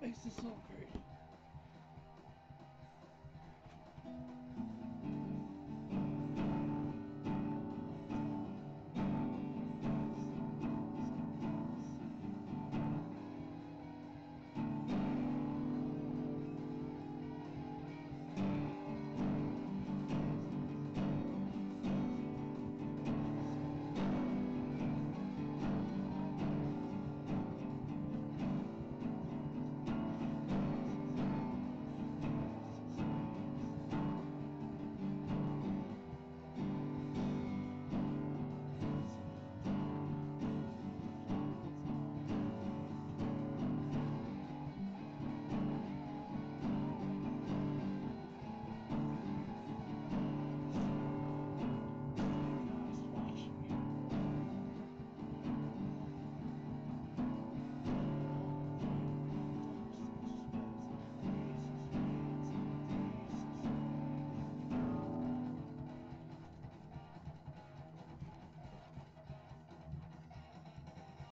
makes this so great.